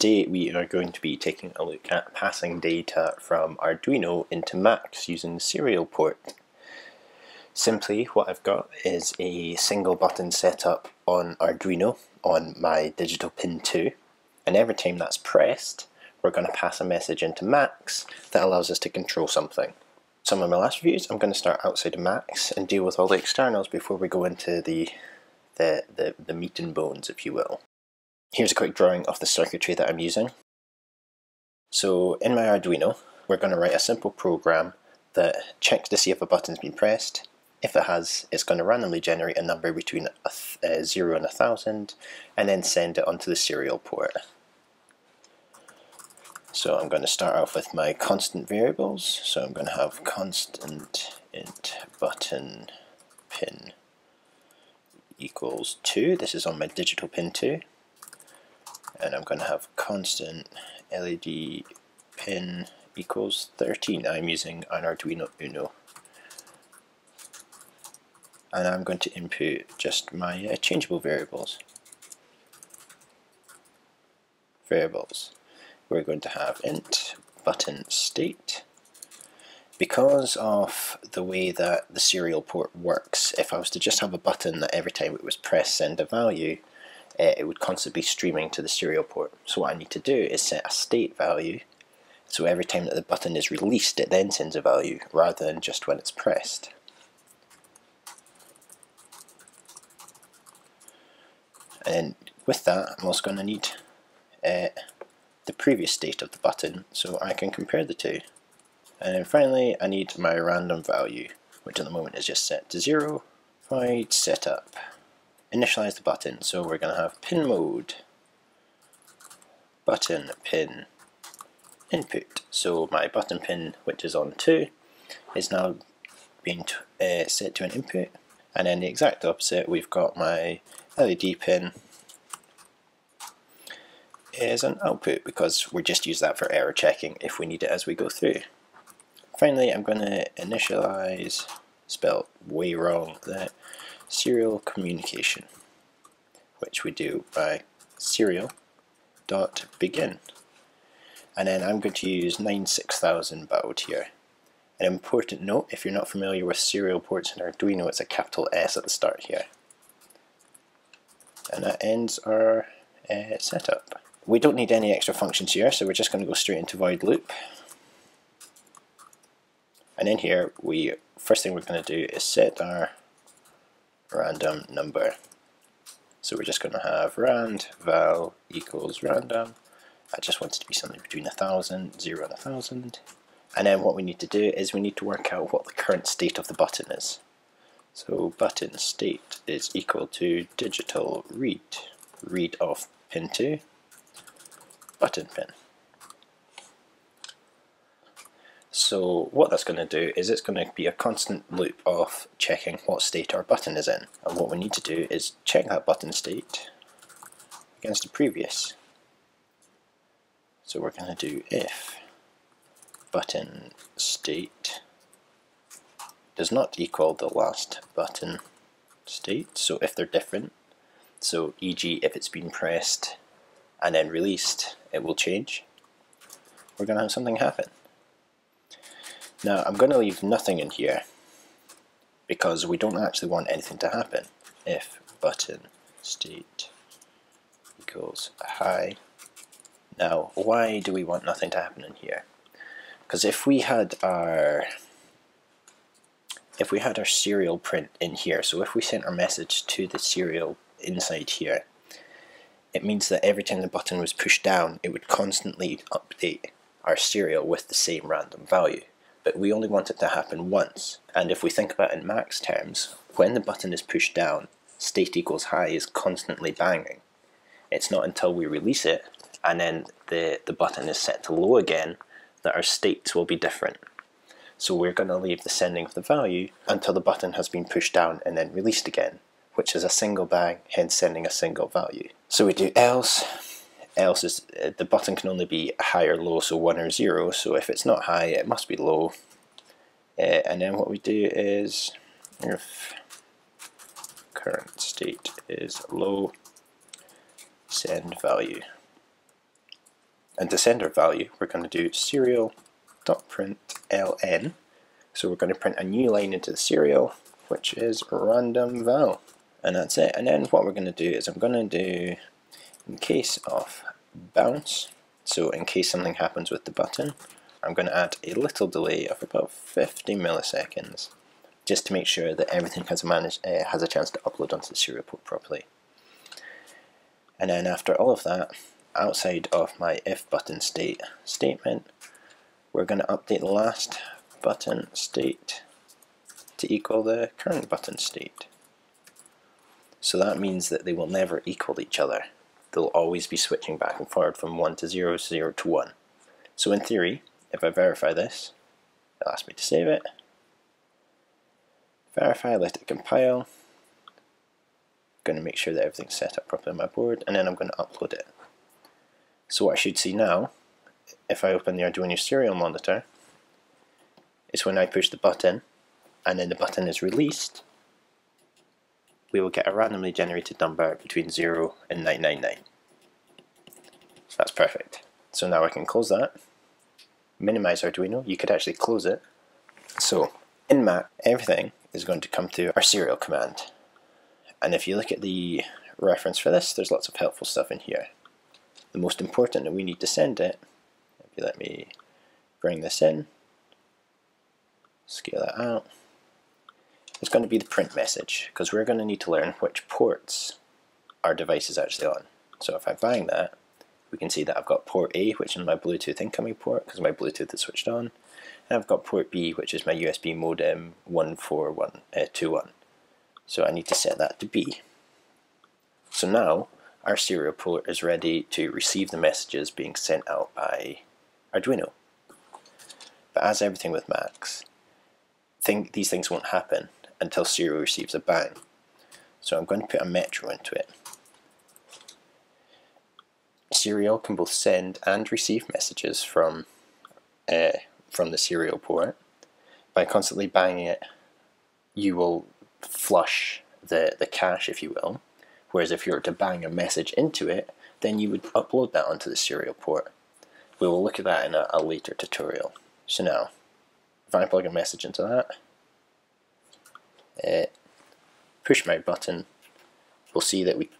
Today we are going to be taking a look at passing data from Arduino into Max using the serial port. Simply what I've got is a single button setup on Arduino on my digital pin 2 and every time that's pressed we're going to pass a message into Max that allows us to control something. Some of my last reviews I'm going to start outside of Max and deal with all the externals before we go into the, the, the, the meat and bones if you will. Here's a quick drawing of the circuitry that I'm using. So in my Arduino we're going to write a simple program that checks to see if a button's been pressed. If it has, it's going to randomly generate a number between a uh, 0 and a 1000 and then send it onto the serial port. So I'm going to start off with my constant variables. So I'm going to have constant int button pin equals 2. This is on my digital pin 2. And I'm going to have constant LED pin equals 13. I'm using an Arduino Uno. And I'm going to input just my uh, changeable variables. Variables we're going to have int button state. Because of the way that the serial port works, if I was to just have a button that every time it was pressed send a value, uh, it would constantly be streaming to the serial port. So what I need to do is set a state value, so every time that the button is released it then sends a value, rather than just when it's pressed. And with that I'm also going to need uh, the previous state of the button so I can compare the two. And then finally I need my random value which at the moment is just set to 0. Void setup. Initialize the button so we're going to have pin mode button pin input. So my button pin which is on 2 is now being uh, set to an input and then the exact opposite we've got my LED pin is an output because we just use that for error checking if we need it as we go through. Finally, I'm going to initialize, spelled way wrong, the serial communication, which we do by serial dot begin. And then I'm going to use 96000 baud here. An important note, if you're not familiar with serial ports in Arduino, it's a capital S at the start here. And that ends our uh, setup. We don't need any extra functions here, so we're just going to go straight into void loop. And in here, we first thing we're going to do is set our random number. So we're just going to have rand val equals random. I just want it to be something between a thousand, zero and a thousand. And then what we need to do is we need to work out what the current state of the button is. So button state is equal to digital read, read of pin 2 button pin. So what that's going to do is it's going to be a constant loop of checking what state our button is in. And what we need to do is check that button state against the previous. So we're going to do if button state does not equal the last button state, so if they're different, so e.g. if it's been pressed and then released, it will change. We're going to have something happen. Now I'm going to leave nothing in here because we don't actually want anything to happen. If button state equals high. Now why do we want nothing to happen in here? Because if we had our if we had our serial print in here, so if we sent our message to the serial inside here, it means that every time the button was pushed down, it would constantly update our serial with the same random value. But we only want it to happen once. And if we think about it in max terms, when the button is pushed down, state equals high is constantly banging. It's not until we release it and then the, the button is set to low again that our states will be different. So we're going to leave the sending of the value until the button has been pushed down and then released again which is a single bang, hence sending a single value. So we do else, else is uh, the button can only be high or low, so 1 or 0, so if it's not high it must be low. Uh, and then what we do is if current state is low, send value. And to send our value, we're going to do serial.println. So we're going to print a new line into the serial, which is random val. And that's it. And then what we're going to do is I'm going to do, in case of bounce, so in case something happens with the button, I'm going to add a little delay of about 50 milliseconds just to make sure that everything has, managed, uh, has a chance to upload onto the serial port properly. And then after all of that, outside of my if button state statement, we're going to update the last button state to equal the current button state. So that means that they will never equal each other. They'll always be switching back and forward from 1 to 0, 0 to 1. So in theory, if I verify this, it'll ask me to save it. Verify, let it compile. going to make sure that everything's set up properly on my board, and then I'm going to upload it. So what I should see now, if I open the Arduino serial monitor, is when I push the button, and then the button is released, we will get a randomly generated number between 0 and 999. So that's perfect. So now I can close that minimize Arduino, you could actually close it. So in Max, everything is going to come through our serial command. And if you look at the reference for this, there's lots of helpful stuff in here. The most important that we need to send it, maybe let me bring this in, scale that out, it's going to be the print message, because we're going to need to learn which ports our device is actually on. So if I bang that, we can see that I've got port A, which is my Bluetooth incoming port, because my Bluetooth is switched on, and I've got port B, which is my USB modem 14121. Uh, so I need to set that to B. So now, our serial port is ready to receive the messages being sent out by Arduino. But as everything with Max, think these things won't happen until serial receives a bang. So I'm going to put a metro into it serial can both send and receive messages from uh, from the serial port. By constantly banging it, you will flush the, the cache, if you will. Whereas if you were to bang a message into it, then you would upload that onto the serial port. We will look at that in a, a later tutorial. So now, if I plug a message into that, uh, push my button, we'll see that we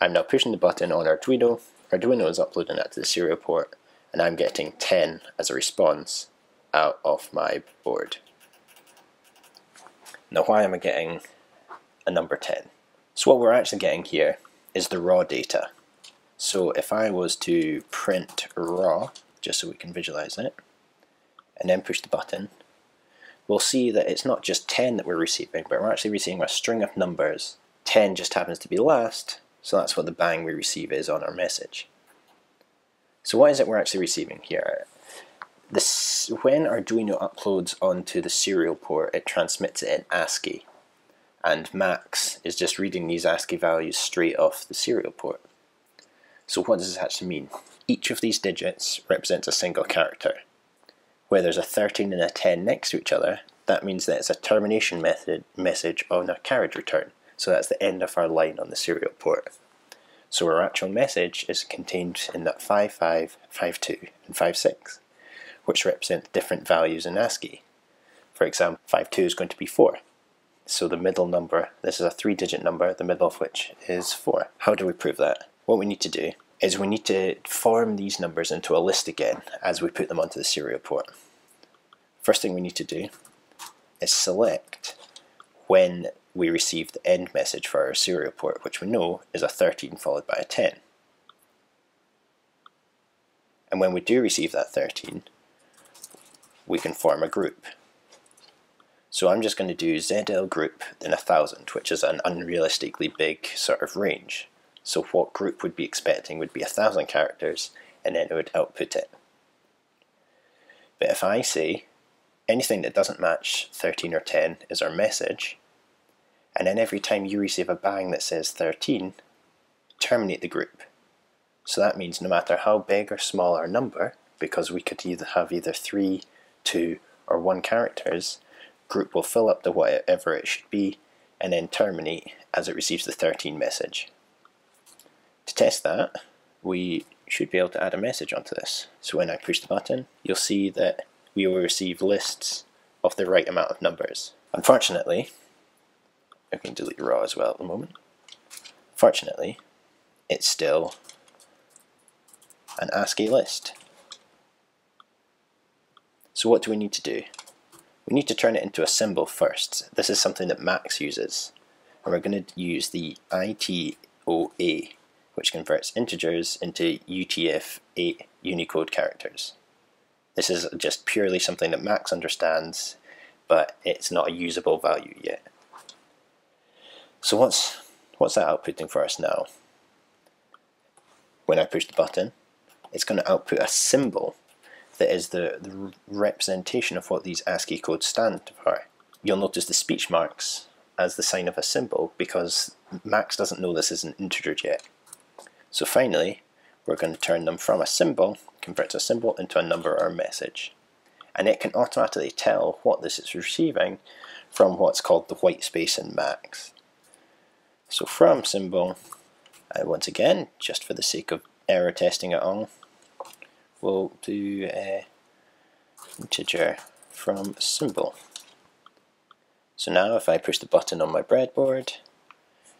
I'm now pushing the button on Arduino. Arduino is uploading that to the serial port, and I'm getting 10 as a response out of my board. Now why am I getting a number 10? So what we're actually getting here is the raw data. So if I was to print raw, just so we can visualize it, and then push the button, we'll see that it's not just 10 that we're receiving, but we're actually receiving a string of numbers. 10 just happens to be last, so that's what the bang we receive is on our message. So what is it we're actually receiving here? This, when Arduino uploads onto the serial port, it transmits it in ASCII. And Max is just reading these ASCII values straight off the serial port. So what does this actually mean? Each of these digits represents a single character. Where there's a 13 and a 10 next to each other, that means that it's a termination method message on a carriage return. So that's the end of our line on the serial port. So our actual message is contained in that 55, 52 and 56, which represent different values in ASCII. For example, 52 is going to be 4. So the middle number, this is a three digit number, the middle of which is 4. How do we prove that? What we need to do is we need to form these numbers into a list again as we put them onto the serial port. First thing we need to do is select when we receive the end message for our serial port, which we know is a 13 followed by a 10. And when we do receive that 13, we can form a group. So I'm just going to do ZL group then 1000, which is an unrealistically big sort of range. So what group would be expecting would be a 1000 characters, and then it would output it. But if I say anything that doesn't match 13 or 10 is our message, and then every time you receive a bang that says 13, terminate the group. So that means no matter how big or small our number, because we could either have either 3, 2, or 1 characters, group will fill up to whatever it should be, and then terminate as it receives the 13 message. To test that, we should be able to add a message onto this. So when I push the button, you'll see that we will receive lists of the right amount of numbers. Unfortunately, I can delete raw as well at the moment. Fortunately, it's still an ASCII list. So what do we need to do? We need to turn it into a symbol first. This is something that Max uses. And we're going to use the ITOA, which converts integers into UTF-8 Unicode characters. This is just purely something that Max understands, but it's not a usable value yet. So what's, what's that outputting for us now? When I push the button, it's going to output a symbol that is the, the representation of what these ASCII codes stand for. You'll notice the speech marks as the sign of a symbol because Max doesn't know this is an integer yet. So finally, we're going to turn them from a symbol, convert a symbol into a number or a message. And it can automatically tell what this is receiving from what's called the white space in Max. So from symbol, uh, once again, just for the sake of error testing it all, we'll do a integer from symbol. So now if I push the button on my breadboard,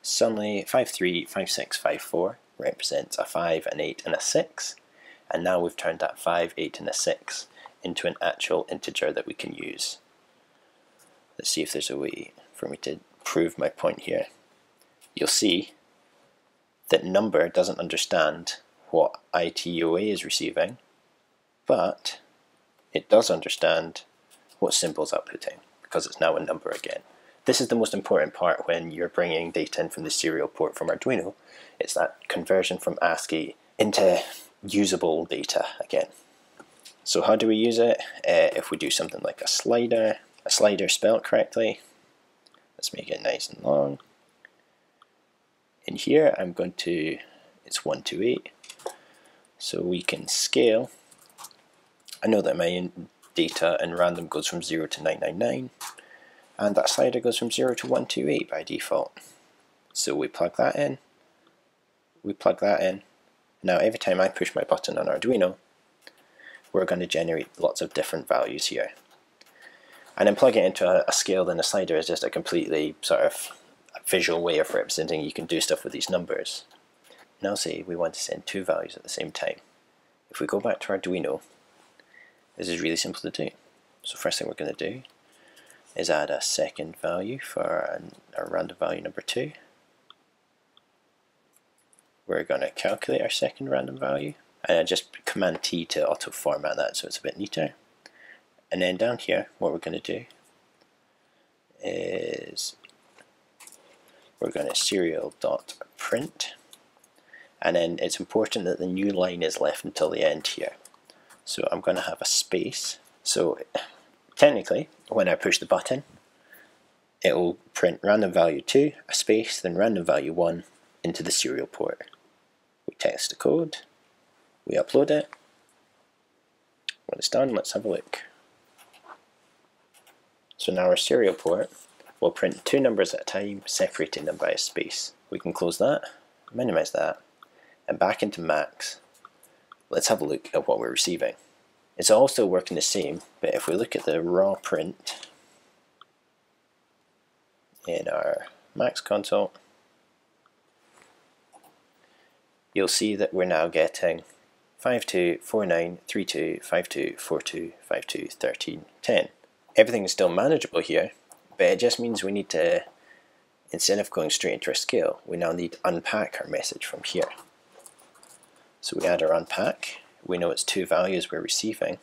suddenly 535654 represents a 5, an 8 and a 6 and now we've turned that 5, 8 and a 6 into an actual integer that we can use. Let's see if there's a way for me to prove my point here. You'll see that number doesn't understand what ITOA is receiving but it does understand what symbol's outputting because it's now a number again. This is the most important part when you're bringing data in from the serial port from Arduino. It's that conversion from ASCII into usable data again. So how do we use it? Uh, if we do something like a slider, a slider spelled correctly, let's make it nice and long. In here I'm going to, it's 128, so we can scale I know that my data in random goes from 0 to 999 and that slider goes from 0 to 128 by default. So we plug that in, we plug that in. Now every time I push my button on Arduino, we're going to generate lots of different values here. And then plugging it into a, a scale and a slider is just a completely sort of visual way of representing you can do stuff with these numbers. Now say we want to send two values at the same time. If we go back to Arduino this is really simple to do. So first thing we're going to do is add a second value for our random value number 2. We're going to calculate our second random value and I just command T to auto format that so it's a bit neater. And then down here what we're going to do is we're going to serial dot print and then it's important that the new line is left until the end here. So I'm going to have a space. So technically, when I push the button, it will print random value 2, a space, then random value 1 into the serial port. We text the code, we upload it. When it's done, let's have a look. So now our serial port will print two numbers at a time, separating them by a space. We can close that, minimize that, and back into max, let's have a look at what we're receiving. It's all still working the same, but if we look at the raw print in our Max console, you'll see that we're now getting 5249325242521310. Everything is still manageable here, but it just means we need to, instead of going straight into our scale, we now need to unpack our message from here. So we add our unpack. We know it's two values we're receiving.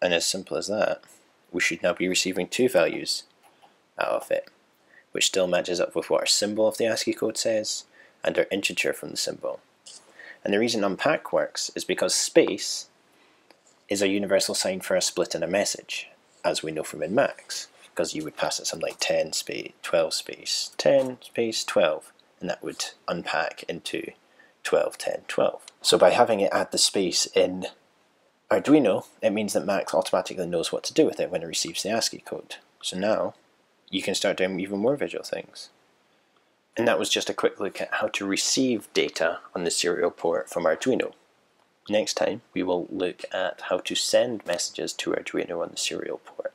And as simple as that, we should now be receiving two values out of it, which still matches up with what our symbol of the ASCII code says and our integer from the symbol. And the reason unpack works is because space is a universal sign for a split in a message, as we know from in Max because you would pass it something like 10 space 12 space 10 space 12 and that would unpack into 12 10 12 so by having it add the space in Arduino it means that Max automatically knows what to do with it when it receives the ASCII code so now you can start doing even more visual things. And that was just a quick look at how to receive data on the serial port from Arduino. Next time we will look at how to send messages to Arduino on the serial port.